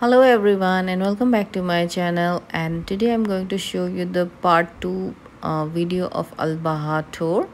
hello everyone and welcome back to my channel and today i'm going to show you the part 2 uh, video of al baha tour.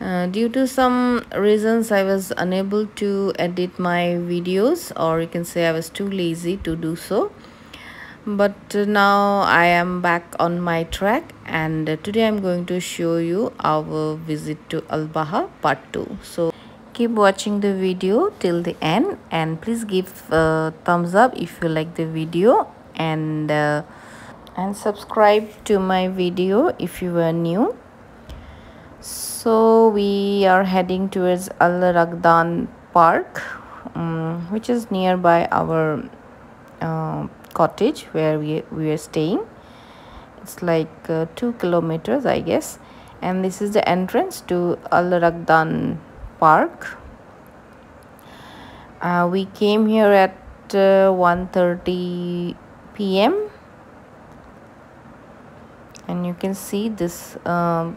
Uh, due to some reasons i was unable to edit my videos or you can say i was too lazy to do so. But now i am back on my track and today i'm going to show you our visit to al baha part 2 so keep watching the video till the end and please give a thumbs up if you like the video and uh, and subscribe to my video if you are new. So we are heading towards al raghdan park um, which is nearby our uh, cottage where we, we are staying. It's like uh, two kilometers i guess. And this is the entrance to al raghdan park. Uh, we came here at uh, 1:30 p.m and you can see this um,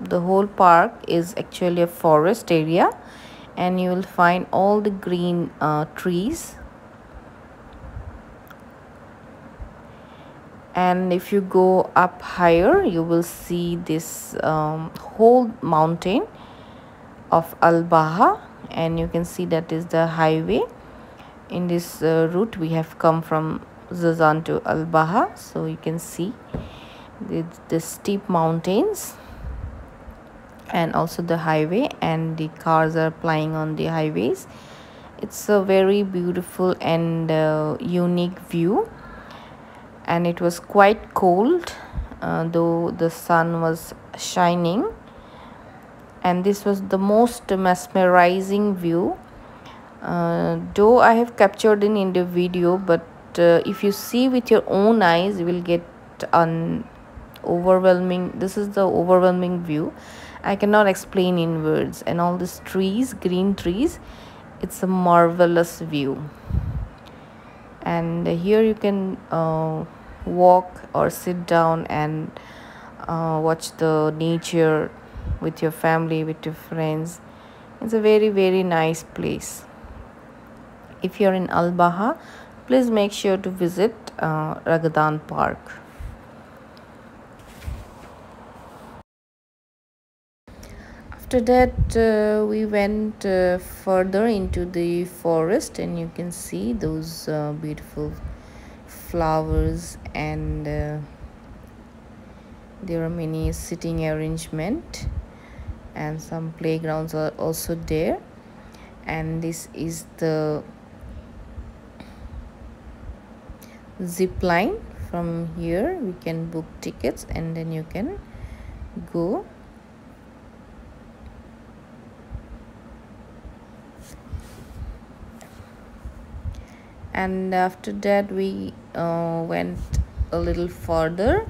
the whole park is actually a forest area. And you will find all the green uh, trees. And if you go up higher you will see this um, whole mountain of Al Baha and you can see that is the highway. In this uh, route we have come from Zazan to Al Baha. So you can see the, the steep mountains and also the highway and the cars are plying on the highways. It's a very beautiful and uh, unique view. And it was quite cold uh, though the sun was shining and this was the most mesmerizing view. Uh, though I have captured it in the video but uh, if you see with your own eyes you will get an overwhelming this is the overwhelming view. I cannot explain in words. And all these trees green trees it's a marvelous view. And here you can uh, walk or sit down and uh, watch the nature with your family with your friends. It's a very very nice place. If you're in al baha please make sure to visit uh, raghdan park. After that uh, we went uh, further into the forest and you can see those uh, beautiful flowers and uh, there are many sitting arrangement and some playgrounds are also there. And this is the zip line from here. We can book tickets and then you can go. And after that we uh, went a little further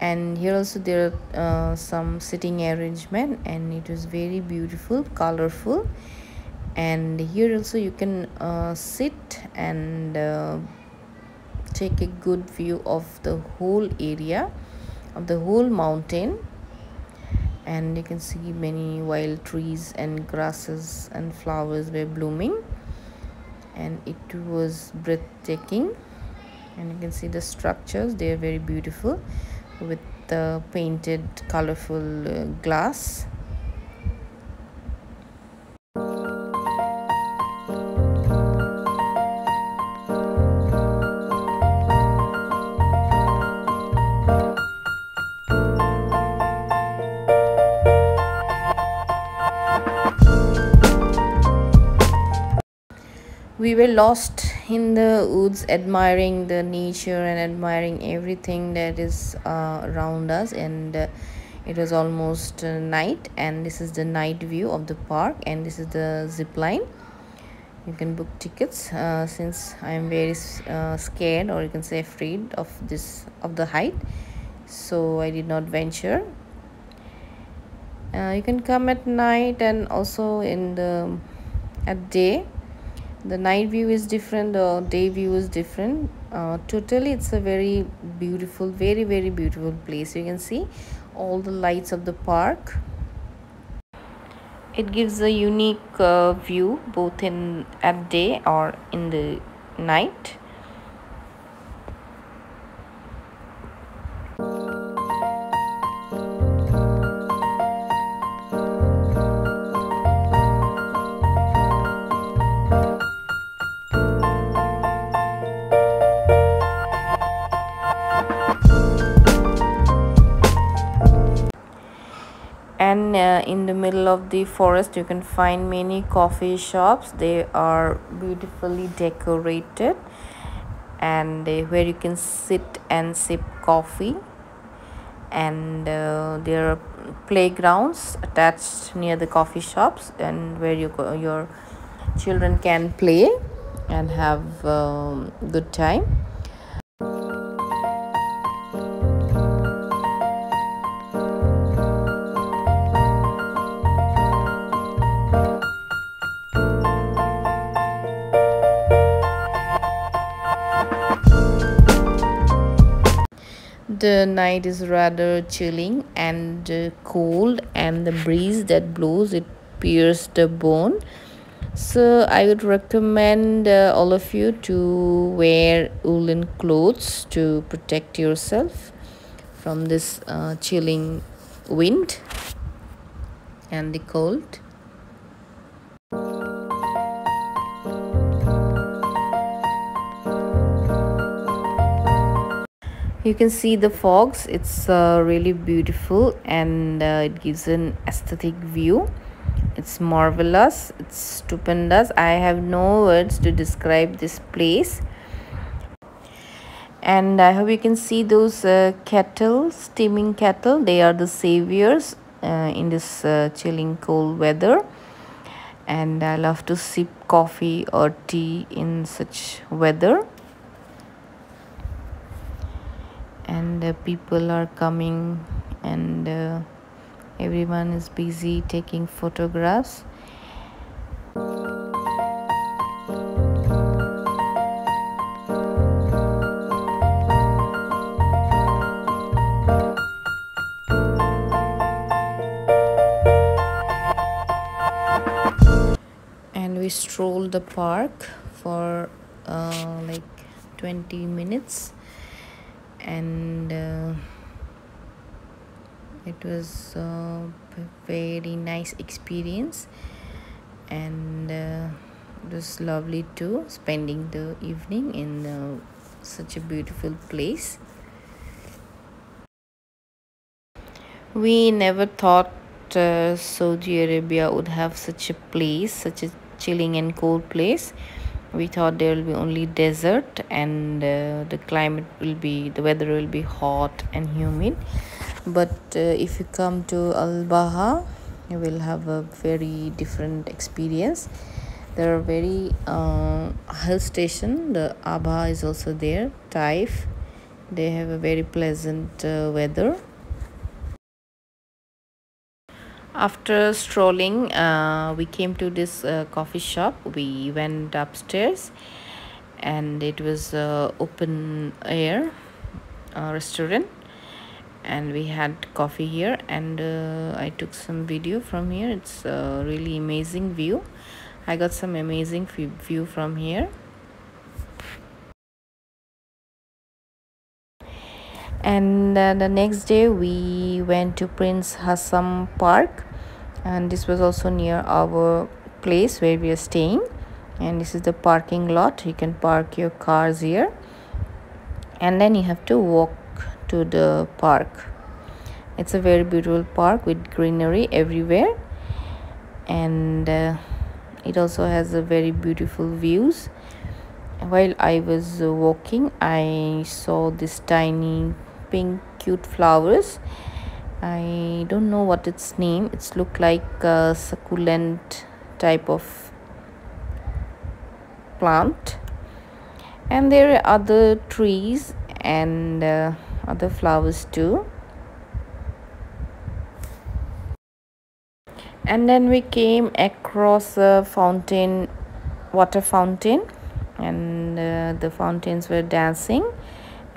and here also there are uh, some sitting arrangement and it was very beautiful colorful. And here also you can uh, sit and uh, take a good view of the whole area of the whole mountain. And you can see many wild trees and grasses and flowers were blooming. And it was breathtaking. And you can see the structures they are very beautiful with the painted colorful uh, glass we were lost in the woods admiring the nature and admiring everything that is uh, around us. And uh, it was almost uh, night and this is the night view of the park and this is the zip line. You can book tickets uh, since i am very uh, scared or you can say afraid of this of the height. So i did not venture. Uh, you can come at night and also in the at day the night view is different the day view is different. Uh, totally it's a very beautiful very very beautiful place. You can see all the lights of the park. It gives a unique uh, view both in at day or in the night in the middle of the forest you can find many coffee shops. They are beautifully decorated and uh, where you can sit and sip coffee. And uh, there are playgrounds attached near the coffee shops and where you your children can play and have um, good time the night is rather chilling and uh, cold and the breeze that blows it pierces the bone. So i would recommend uh, all of you to wear woolen clothes to protect yourself from this uh, chilling wind and the cold you can see the fogs. It's uh, really beautiful and uh, it gives an aesthetic view. It's marvelous. It's stupendous. I have no words to describe this place. And i hope you can see those uh, kettle steaming kettle they are the saviors uh, in this uh, chilling cold weather. And i love to sip coffee or tea in such weather and people are coming and uh, everyone is busy taking photographs. And we strolled the park for uh, like 20 minutes and uh, it was a very nice experience. And uh, it was lovely too spending the evening in uh, such a beautiful place. We never thought uh, saudi arabia would have such a place such a chilling and cold place we thought there will be only desert and uh, the climate will be the weather will be hot and humid. But uh, if you come to al baha you will have a very different experience. There are very uh, hill station the abha is also there taif. They have a very pleasant uh, weather after strolling uh, we came to this uh, coffee shop. We went upstairs and it was uh, open air uh, restaurant. And we had coffee here and uh, i took some video from here. It's a really amazing view. I got some amazing view from here. And uh, the next day we went to prince hassan park and this was also near our place where we are staying. And this is the parking lot. You can park your cars here. And then you have to walk to the park. It's a very beautiful park with greenery everywhere. And uh, it also has a very beautiful views. While i was uh, walking i saw this tiny pink cute flowers I don't know what its name. It's look like a succulent type of plant. And there are other trees and uh, other flowers too. And then we came across a fountain water fountain. And uh, the fountains were dancing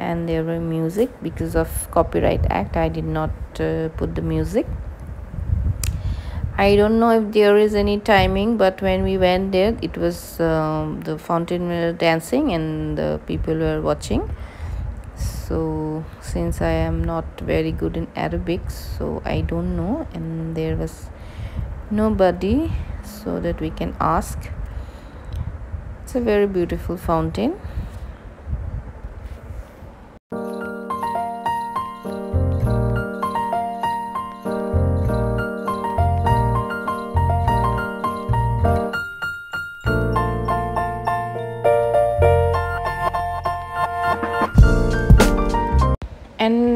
and there were music because of copyright act. I did not uh, put the music. I don't know if there is any timing but when we went there it was um, the fountain were dancing and the people were watching. So since i am not very good in arabic so i don't know. And there was nobody so that we can ask. It's a very beautiful fountain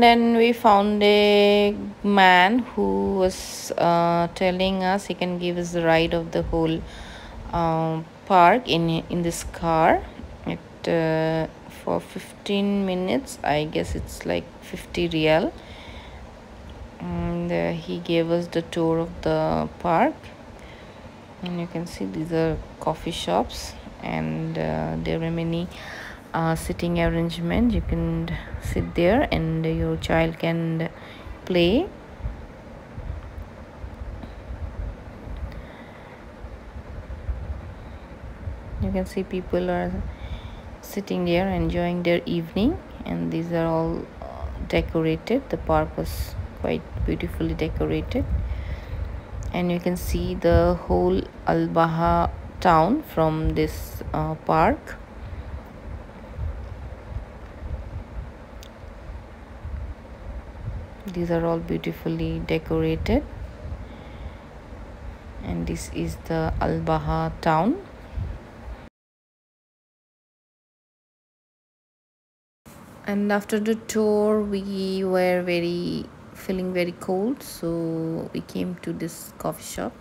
then we found a man who was uh, telling us he can give us the ride of the whole uh, park in in this car. It uh, for 15 minutes i guess it's like 50 real. And uh, he gave us the tour of the park. And you can see these are coffee shops. And uh, there are many uh, sitting arrangement. You can sit there and your child can play. You can see people are sitting there enjoying their evening and these are all decorated. The park was quite beautifully decorated. And you can see the whole Al Baha town from this uh, park these are all beautifully decorated. And this is the Al Baha town. And after the tour we were very feeling very cold. So we came to this coffee shop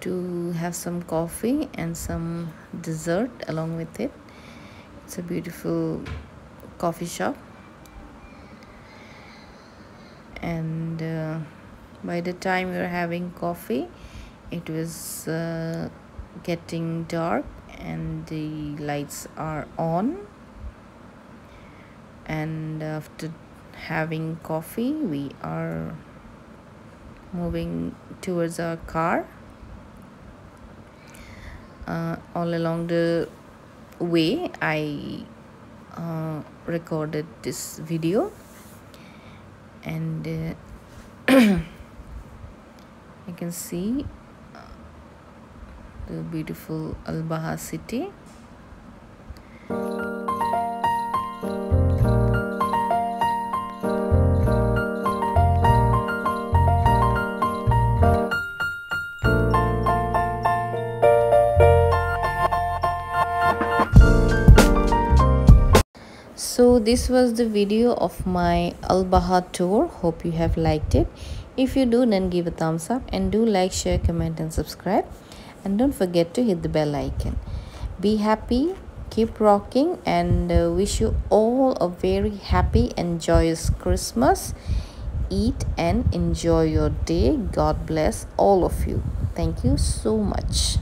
to have some coffee and some dessert along with it. It's a beautiful coffee shop and uh, by the time we were having coffee it was uh, getting dark and the lights are on. And after having coffee we are moving towards our car. Uh, all along the way i uh, recorded this video and uh, you can see uh, the beautiful Al Baha city this was the video of my Al Baha tour. Hope you have liked it. If you do then give a thumbs up and do like share comment and subscribe. And don't forget to hit the bell icon. Be happy keep rocking and uh, wish you all a very happy and joyous christmas. Eat and enjoy your day. God bless all of you. Thank you so much